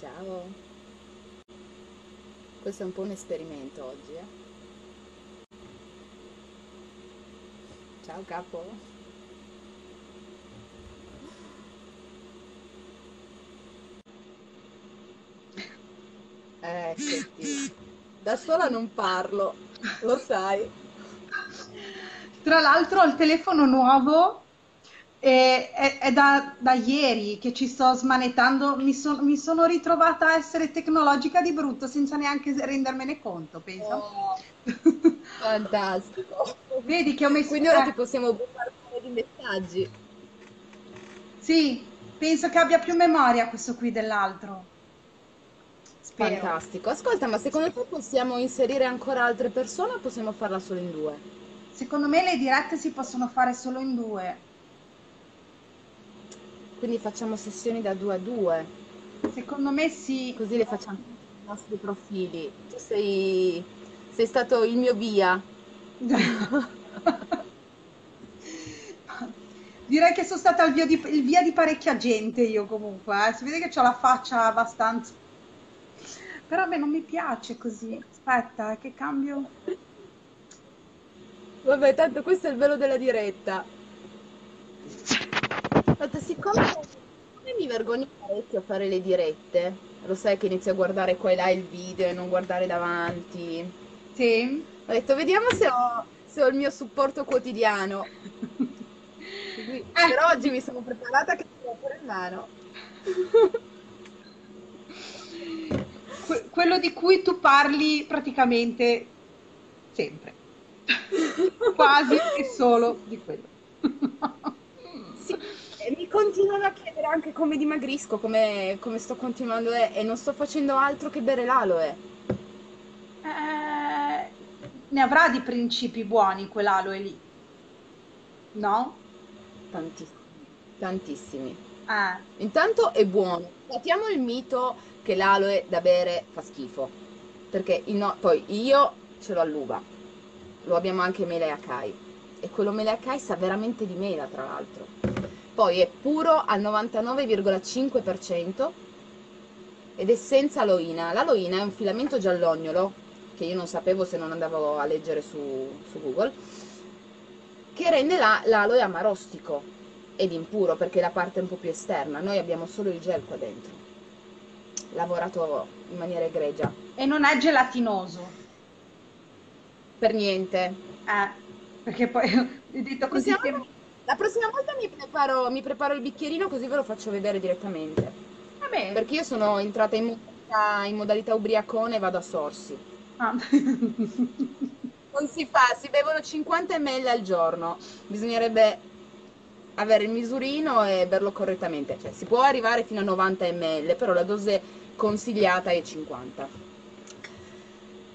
Ciao. Questo è un po' un esperimento oggi, eh. Ciao capo. Eh, da sola non parlo, lo sai. Tra l'altro ho il telefono nuovo e è, è da, da ieri che ci sto smanettando, mi, son- mi sono ritrovata a essere tecnologica di brutto senza neanche rendermene conto, pensa. Oh, fantastico. Vedi che ho messo... Quindi ora eh, ti possiamo bombardare di messaggi. sì, penso che abbia più memoria questo qui dell'altro. Spero. Fantastico. Ascolta, ma secondo te possiamo inserire ancora altre persone o possiamo farla solo in due? Secondo me le dirette si possono fare solo in due. Quindi facciamo sessioni da due a due, Secondo me sì. così le facciamo sui nostri profili. Tu sei, sei stato il mio via. Direi che sono stata il via di, il via di parecchia gente io comunque, eh. Si vede che ho la faccia abbastanza... Però a me non mi piace così. Aspetta, eh, che cambio? Vabbè, tanto questo è il velo della diretta. Aspetta, siccome, siccome mi vergogno parecchio a fare le dirette, lo sai che inizio a guardare qua e là il video e non guardare davanti. Sì. Ho detto, vediamo se ho, se ho il mio supporto quotidiano. Quindi, per oggi mi sono preparata che ce l'ho pure in mano. Que- quello di cui tu parli praticamente sempre. Quasi e solo di quello. Continuano a chiedere anche come dimagrisco, come, come sto continuando e, e non sto facendo altro che bere l'aloe. Eh, ne avrà di principi buoni quell'aloe lì, no? Tantissimi, tantissimi. Eh, Intanto è buono. Sfatiamo il mito che l'aloe da bere fa schifo. Perché no- poi io ce l'ho all'uva, lo abbiamo anche mele e acai. E quello mele acai sa veramente di mela, tra l'altro. Poi è puro al 99,5% ed è senza aloina. L'aloina è un filamento giallognolo, che io non sapevo se non andavo a leggere su, su Google, che rende la- l'aloe amarostico ed impuro perché è la parte un po' più esterna. Noi abbiamo solo il gel qua dentro, lavorato in maniera egregia. e non è gelatinoso, Per niente. eh, perché poi detto così Possiamo- sembra- La prossima volta mi preparo, mi preparo il bicchierino così ve lo faccio vedere direttamente. Vabbè. Perché io sono entrata in modalità, in modalità ubriacone e vado a sorsi. Ah. Non si fa, si bevono 50 ml al giorno. Bisognerebbe avere il misurino e berlo correttamente. Cioè, si può arrivare fino a 90 ml, però la dose consigliata è 50.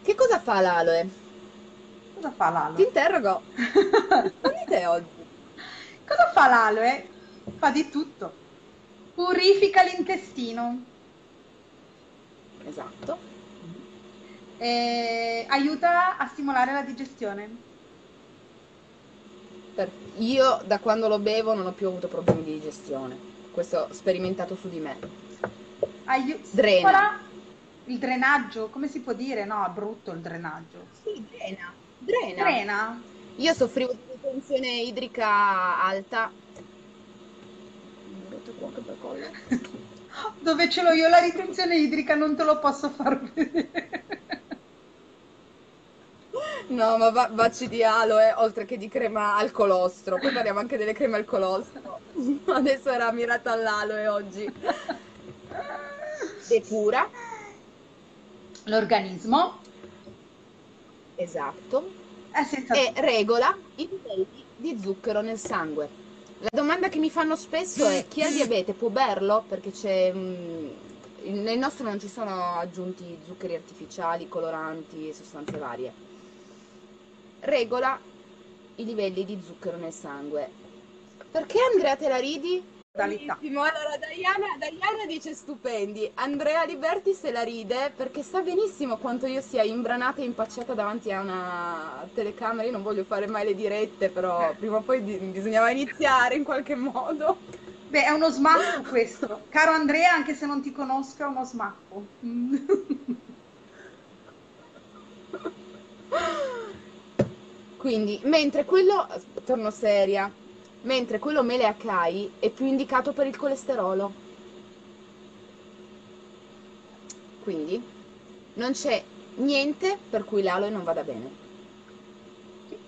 Che cosa fa l'aloe? Cosa fa Ti l'aloe? interrogo. Quanti te oggi? Cosa fa l'aloe? Fa di tutto. Purifica l'intestino, Esatto. e aiuta a stimolare la digestione. Io da quando lo bevo non ho più avuto problemi di digestione. Questo sperimentato su di me. Aiu- Drena. il drenaggio, come si può dire? No, è brutto il drenaggio. Sì, drena. Drena. Drena? Io soffrivo di ritenzione idrica alta. Dove ce l'ho io la ritenzione idrica non te lo posso far vedere. No, ma va- baci di aloe, oltre che di crema al colostro. Poi parliamo anche delle creme al colostro. Adesso era mirata all'aloe oggi. Depura, L'organismo esatto, e regola i livelli di zucchero nel sangue. La domanda che mi fanno spesso è chi ha diabete può berlo? Perché c'è... mm, nel nostro non ci sono aggiunti zuccheri artificiali, coloranti e sostanze varie. Regola i livelli di zucchero nel sangue. Perché Andrea te la ridi? allora Diana, Diana dice stupendi, Andrea Liberti se la ride perché sa benissimo quanto io sia imbranata e impacciata davanti a una telecamera, io non voglio fare mai le dirette, però prima o poi di- bisognava iniziare in qualche modo. Beh, è uno smacco questo. Caro Andrea, anche se non ti conosco, è uno smacco. Quindi, mentre quello, torno seria, mentre quello mele acai è più indicato per il colesterolo. Quindi, non c'è niente per cui l'aloe non vada bene.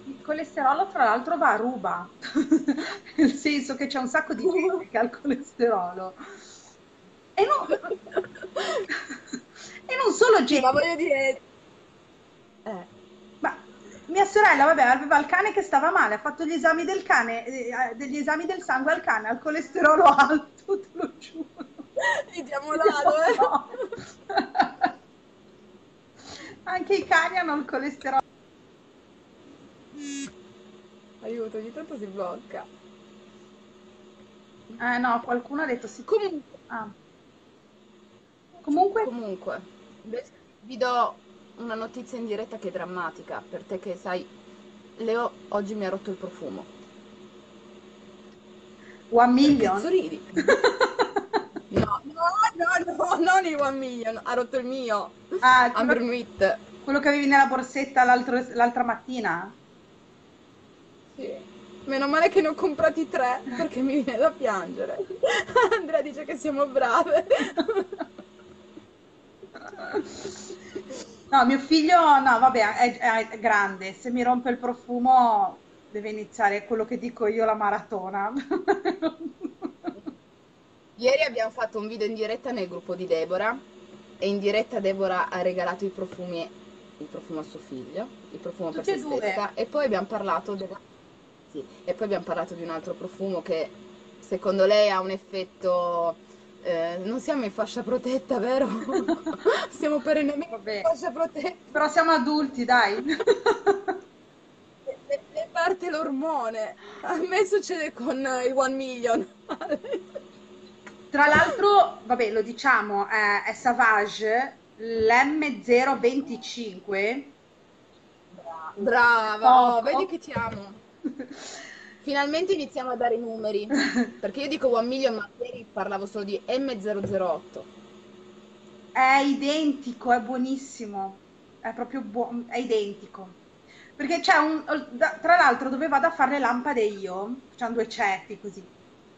Il colesterolo, tra l'altro, va a ruba, nel senso che c'è un sacco di gente che ha il colesterolo. E non, e non solo gente. Ma voglio dire... Eh. Mia sorella, vabbè, aveva il cane che stava male, ha fatto gli esami del cane, eh, degli esami del sangue al cane, ha il colesterolo alto, te lo giuro. Gli diamo l'aloe. No. Anche i cani hanno il colesterolo. Aiuto, ogni tanto si blocca. Eh no, qualcuno ha detto sì. Comunque, Ah. Comunque, comunque, vi do una notizia in diretta che è drammatica, per te che sai, Leo oggi mi ha rotto il profumo. one million. cazzo ridi? No, no, no, no, non il One Million, ha rotto il mio. Ah, Amber Meat. quello che avevi nella borsetta l'altra mattina? Sì. Meno male che ne ho comprati tre, perché mi viene da piangere. Andrea dice che siamo brave. No, mio figlio, no, vabbè, è, è- grande. Se mi rompe il profumo, deve iniziare quello che dico io, la maratona. Ieri abbiamo fatto un video in diretta nel gruppo di Deborah e in diretta Deborah ha regalato i profumi, il profumo a suo figlio, il profumo per Tutti se e due? stessa e poi abbiamo parlato della- sì, e poi abbiamo parlato di un altro profumo che secondo lei ha un effetto eh, non siamo in fascia protetta, vero? Siamo perennemente Vabbè. in fascia protetta. Però siamo adulti, dai. Le, le parte l'ormone. A me succede con eh, i One Million. Tra l'altro, vabbè, lo diciamo, è, è Savage, l'M025. Brava, oh, Poco. vedi che ti amo. Finalmente iniziamo a dare i numeri. Perché io dico One Million, ma ieri parlavo solo di M008. È identico, è buonissimo, è proprio buono, è identico. Perché c'è un, tra l'altro dove vado a fare le lampade io, c'hanno due ceppi così.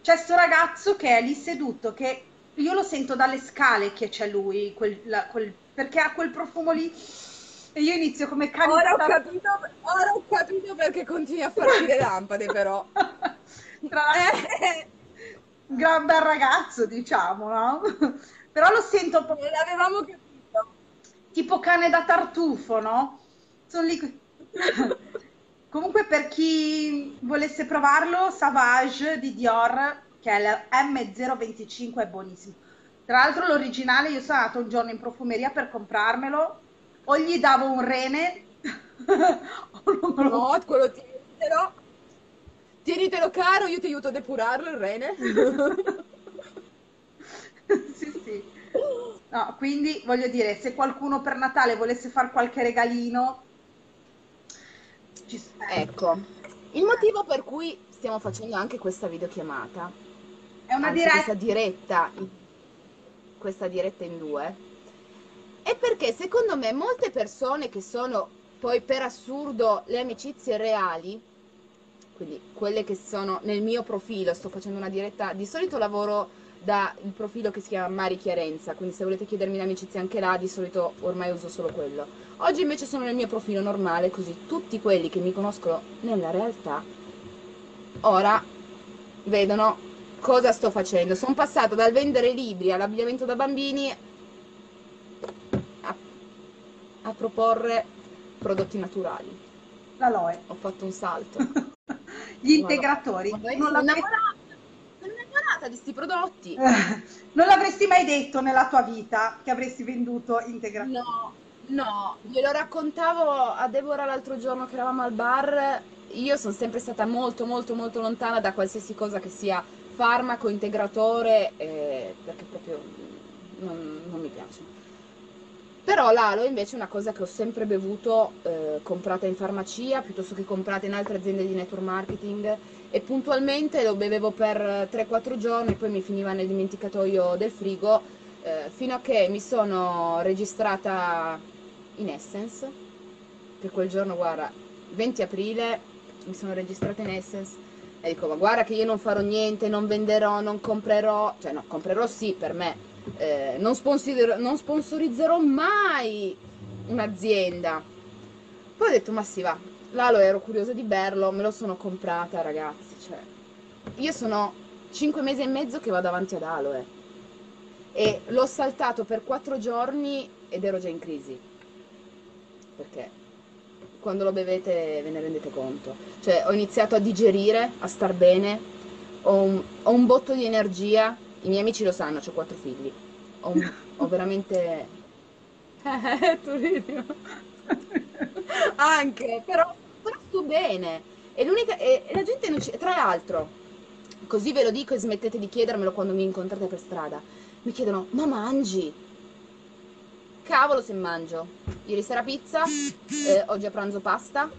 C'è sto ragazzo che è lì seduto, che io lo sento dalle scale che c'è lui, quel- la- quel- perché ha quel profumo lì. E io inizio come cane. Ora ho capito, ora ho capito perché continui a farci le lampade, però. Tra l'altro, Eh, un gran bel ragazzo, diciamo, no? Però lo sento un po' l'avevamo capito. tipo cane da tartufo, no? Sono lì. Comunque, per chi volesse provarlo, Savage di Dior, che è la M025, è buonissimo. Tra l'altro, l'originale, io sono andato un giorno in profumeria per comprarmelo, o gli davo un rene, o non me lo No, quello tienitelo. Tienitelo caro, io ti aiuto a depurarlo il rene. sì, sì. No, quindi voglio dire, se qualcuno per Natale volesse fare qualche regalino. Ecco, il motivo per cui stiamo facendo anche questa videochiamata, È una anzi diretta. questa diretta, questa diretta in due, perché secondo me molte persone che sono poi per assurdo le amicizie reali, quindi quelle che sono nel mio profilo, sto facendo una diretta, di solito lavoro dal profilo che si chiama Mari Chiarenza, quindi se volete chiedermi l'amicizia anche là, di solito ormai uso solo quello. Oggi invece sono nel mio profilo normale, così tutti quelli che mi conoscono nella realtà ora vedono cosa sto facendo. Sono passata dal vendere libri all'abbigliamento da bambini a proporre prodotti naturali. L'aloe. Ho fatto un salto. Gli integratori. Guarda, Non innamorata, sono innamorata di sti prodotti. non l'avresti mai detto nella tua vita che avresti venduto integratori. No, no, glielo raccontavo a Deborah l'altro giorno che eravamo al bar. Io sono sempre stata molto, molto, molto lontana da qualsiasi cosa che sia farmaco, integratore, eh, perché proprio non, non mi piace. Però l'alo invece è una cosa che ho sempre bevuto, eh, comprata in farmacia, piuttosto che comprata in altre aziende di network marketing. e puntualmente lo bevevo per 3-4 giorni, poi mi finiva nel dimenticatoio del frigo, eh, fino a che mi sono registrata in Essence, che quel giorno, guarda, 20 aprile mi sono registrata in Essence e dico, ma guarda che io non farò niente, non venderò, non comprerò, cioè no, comprerò sì per me, eh, non, non sponsorizzerò mai un'azienda. Poi ho detto, ma sì va, Lalo ero curiosa di berlo, me lo sono comprata ragazzi, cioè, io sono 5 mesi e mezzo che vado avanti ad Aloe e l'ho saltato per 4 giorni ed ero già in crisi, perché quando lo bevete ve ne rendete conto. Cioè, ho iniziato a digerire, a star bene, ho un, ho un botto di energia, i miei amici lo sanno, ho quattro figli, ho, un, ho veramente... Eh, tu ridi. Anche, però, però sto bene. E, l'unica, e, e la gente non ci... Tra l'altro, così ve lo dico e smettete di chiedermelo quando mi incontrate per strada, mi chiedono, ma mangi? Cavolo se mangio. Ieri sera pizza, eh, oggi a pranzo pasta.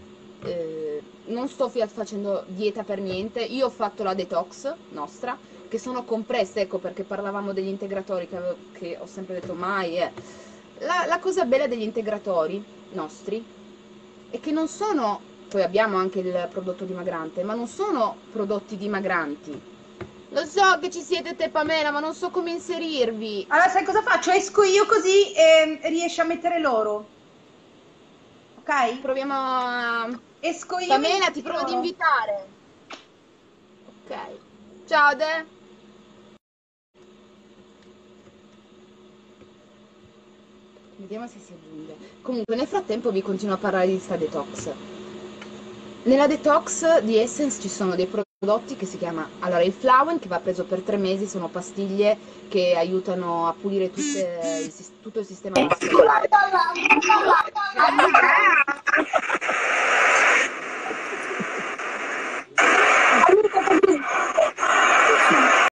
Eh, non sto facendo dieta per niente. Io ho fatto la detox nostra, che sono compresse, ecco perché parlavamo degli integratori che, avevo, che ho sempre detto mai. Eh. La, la cosa bella degli integratori nostri è che non sono, poi abbiamo anche il prodotto dimagrante, ma non sono prodotti dimagranti lo so che ci siete te Pamela, ma non so come inserirvi. Allora sai cosa faccio? Esco io così e riesci a mettere loro. Ok? Proviamo a... Esco io. Pamela, ti provo ad invitare. Ok. Ciao De. Vediamo se si aggiunge. Comunque, nel frattempo vi continuo a parlare di sta detox. Nella detox di Essence ci sono dei prodotti che si chiama allora il Flowen che va preso per tre mesi sono pastiglie che aiutano a pulire tutte, il, tutto il sistema vascolare